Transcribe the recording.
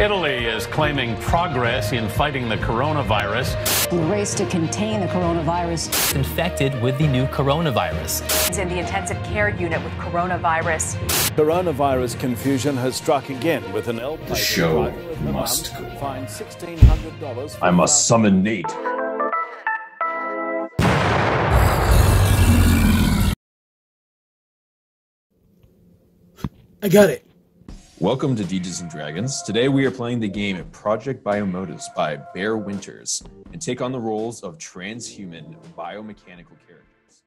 Italy is claiming progress in fighting the coronavirus. The race to contain the coronavirus. Infected with the new coronavirus. It's in the intensive care unit with coronavirus. Coronavirus confusion has struck again with an L The show must go Fined $1,600 I must summon Nate. I got it. Welcome to Deges and Dragons. Today we are playing the game Project Biomotus by Bear Winters and take on the roles of transhuman biomechanical characters.